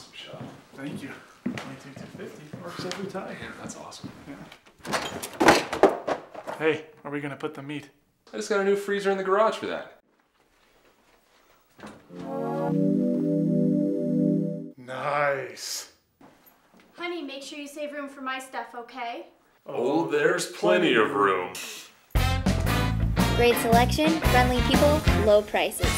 awesome shot. Thank you. 25250 works every time. Man, that's awesome. Yeah. Hey, are we gonna put the meat? I just got a new freezer in the garage for that. Nice. Honey, make sure you save room for my stuff, okay? Oh, there's plenty of room. Great selection, friendly people, low prices.